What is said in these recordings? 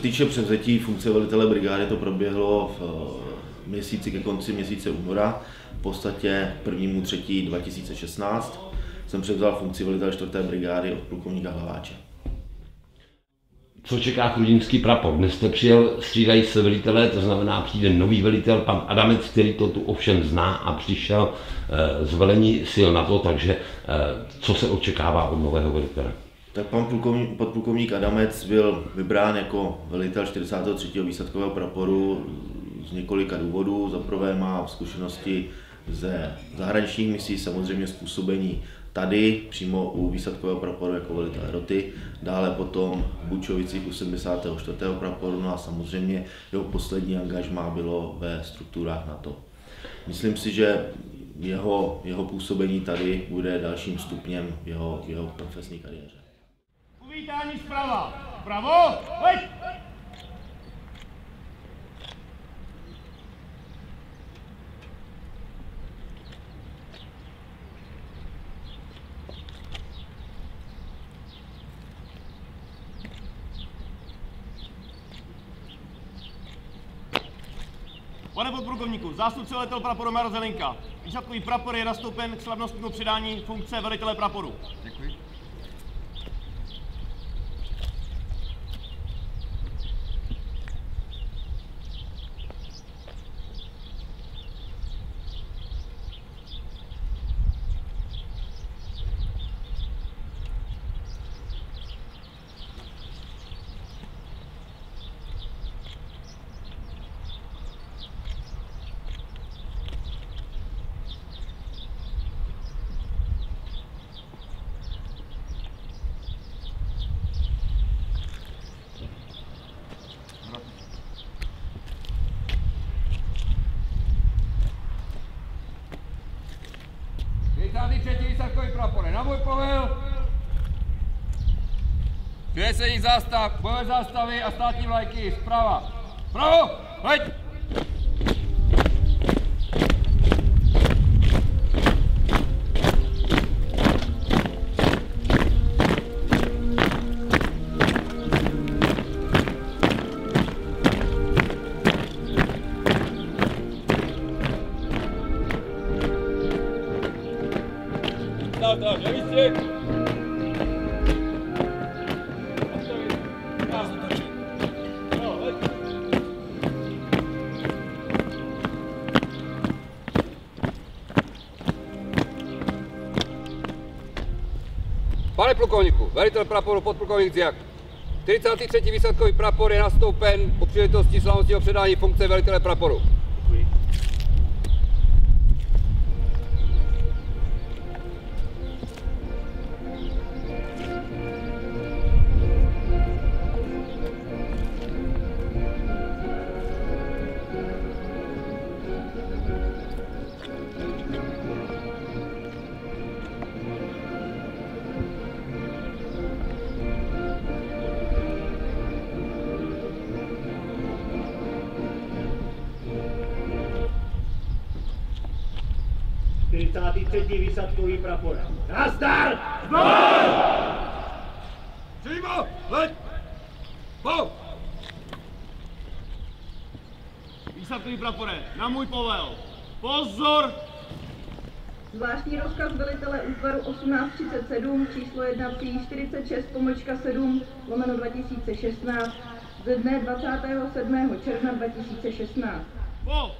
týče převzetí funkce velitele brigády, to proběhlo v eh, měsíci ke konci měsíce února, v podstatě 1. 3. 2016 jsem převzal funkci velitele 4. brigády od plukovníka Hlaváče. Co čeká chrudimský prapor? Dnes jste přijel, střídají se velitelé, to znamená přijde nový velitel, pan Adamec, který to tu ovšem zná a přišel e, z velení sil na to, takže e, co se očekává od nového velitele? Tak pan plukovník, podplukovník Adamec byl vybrán jako velitel 43. výsadkového praporu z několika důvodů. Za prvé má zkušenosti ze zahraničních misí, samozřejmě způsobení tady přímo u výsadkového praporu jako velitel roty, dále potom v Bučovicích u 74. praporu, no a samozřejmě jeho poslední angažmá bylo ve strukturách NATO. Myslím si, že jeho, jeho působení tady bude dalším stupněm jeho, jeho profesní kariéře. Uvítání zprava. Pravo, pojď! Pane podplukovníku, zástupce velitel praporu Maro Zelinka. Výsadkový prapor je nastoupen k slavnostnímu předání funkce velitele praporu. Děkuji. třetí výsadkový prapor. Na můj povel. Kvěsení zástav, bojové zástavy a státní vlajky zprava. Pravo, pojď! Pane plukovníku, velitel praporu podplukovník Ziak. 43. výsadkový prapor je nastoupen po příležitosti slavnostního předání funkce velitele praporu. Třetí výsadkový prapor. Nazdar! Přímo, leď! Po! Výsadkový prapore, na můj povel. Pozor! Zvláštní rozkaz velitele útvaru 1837 číslo 1 46 pomlčka 7 lomeno 2016 ze dne 27. června 2016. Po!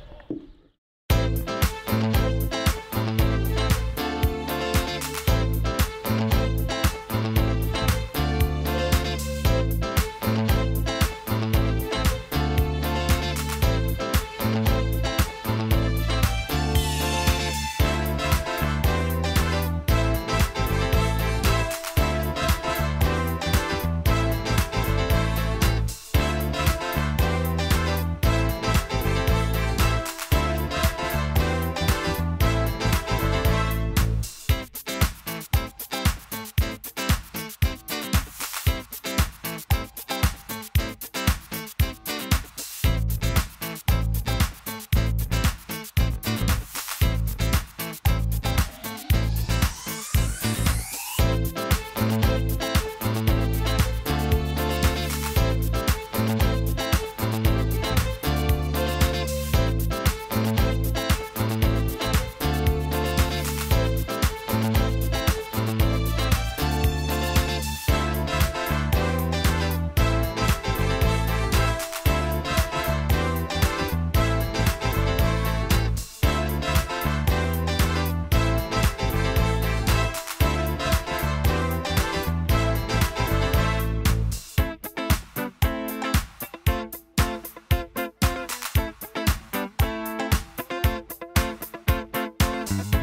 ま。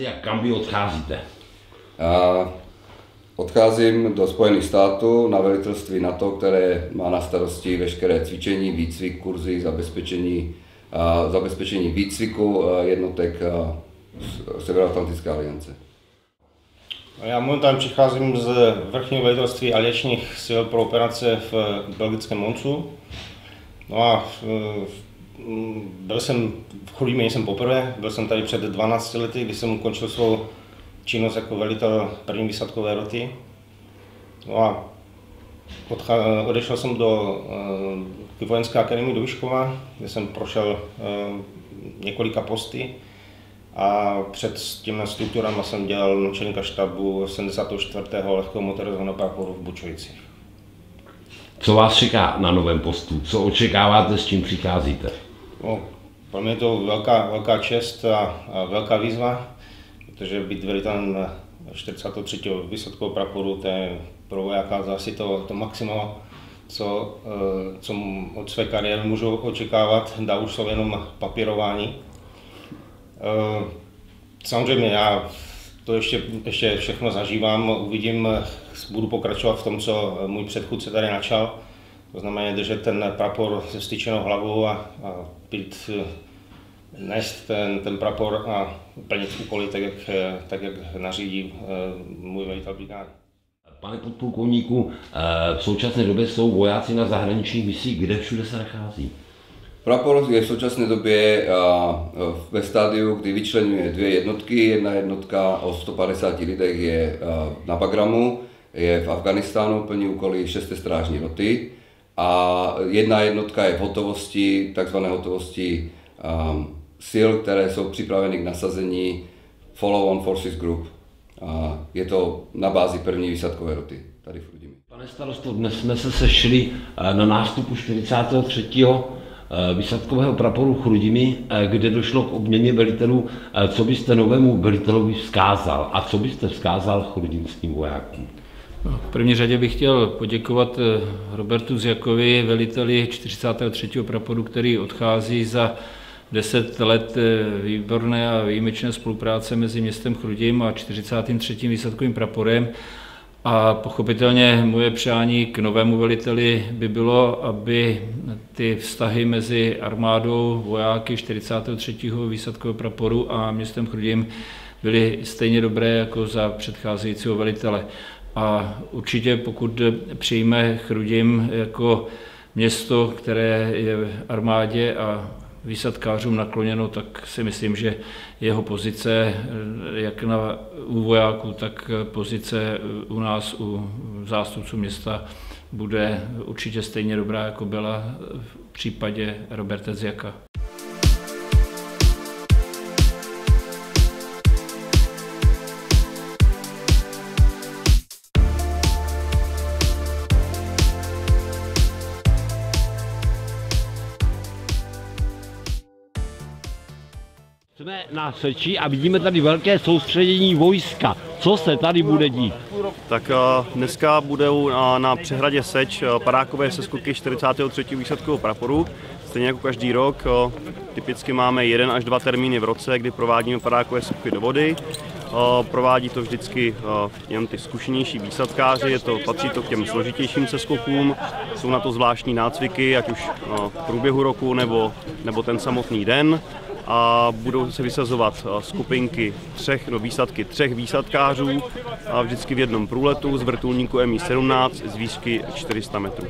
Jak kam vy odcházíte? A odcházím do Spojených států na velitelství NATO, které má na starosti veškeré cvičení, výcvik, kurzy, zabezpečení, a zabezpečení výcviku a jednotek a Severoatlantické aliance. Já momentálně přicházím z vrchního velitelství aliačních sil pro operace v belgickém Moncu. No a eh, byl jsem v Chrudimi nejsem poprvé, byl jsem tady před 12 lety, kdy jsem ukončil svou činnost jako velitel první výsadkové roty. No a odcha- odešel jsem do uh, vojenské akademie do Vyškova, kde jsem prošel uh, několika posty a před těmi strukturami jsem dělal načelníka štabu 74. lehkého motorizovaného praporu v Bučovicích. Co vás čeká na novém postu? Co očekáváte, s čím přicházíte? No, pro mě je to velká, velká čest a, a velká výzva, protože být velitelem 43. vysokého praporu, to je pro vojáka zase to, to maximum, co, eh, co od své kariéry můžu očekávat, dá už jsou jenom papírování. Eh, samozřejmě já to ještě, ještě všechno zažívám, uvidím, budu pokračovat v tom, co můj předchůdce tady načal. To znamená držet ten prapor se styčenou hlavou a, a být, nést ten, ten prapor a plnit úkoly tak, jak, tak, jak nařídí eh, můj velitel brigády. Pane podplukovníku, eh, v současné době jsou vojáci na zahraničních misích, kde všude se nachází? Prapor je v současné době ve stádiu, kdy vyčlenuje dvě jednotky. Jedna jednotka o 150 lidech je na Bagramu, je v Afganistánu, plní úkoly 6. strážní roty a jedna jednotka je v hotovosti, takzvané hotovosti um, sil, které jsou připraveny k nasazení Follow-on Forces Group. A je to na bázi první výsadkové roty tady v Rudimi. Pane starosto, dnes jsme se sešli eh, na nástupu 43. Eh, výsadkového praporu Chrudimi, eh, kde došlo k obměně velitelů. Co byste novému velitelovi vzkázal a co byste vzkázal chrudimským vojákům? No, v první řadě bych chtěl poděkovat eh, Robertu Zjakovi, veliteli 43. praporu, který odchází za 10 let eh, výborné a výjimečné spolupráce mezi městem Chrudim a 43. výsadkovým praporem. A pochopitelně moje přání k novému veliteli by bylo, aby ty vztahy mezi armádou, vojáky 43. výsadkového praporu a městem Chrudim byly stejně dobré jako za předcházejícího velitele. A určitě pokud přijme Chrudim jako město, které je armádě a výsadkářům nakloněno, tak si myslím, že jeho pozice, jak na, u vojáků, tak pozice u nás, u zástupců města, bude určitě stejně dobrá, jako byla v případě Roberta Zjaka. Jsme na Seči a vidíme tady velké soustředění vojska. Co se tady bude dít? Tak eh, dneska budou na, přehradě Seč eh, padákové seskoky 43. výsadkového praporu. Stejně jako každý rok, eh, typicky máme jeden až dva termíny v roce, kdy provádíme padákové seskoky do vody. Provádí to vždycky jen ty zkušenější výsadkáři, je to, patří to k těm složitějším seskokům, jsou na to zvláštní nácviky, ať už v průběhu roku nebo, nebo ten samotný den a budou se vysazovat skupinky třech, no výsadky třech výsadkářů a vždycky v jednom průletu z vrtulníku Mi-17 z výšky 400 metrů.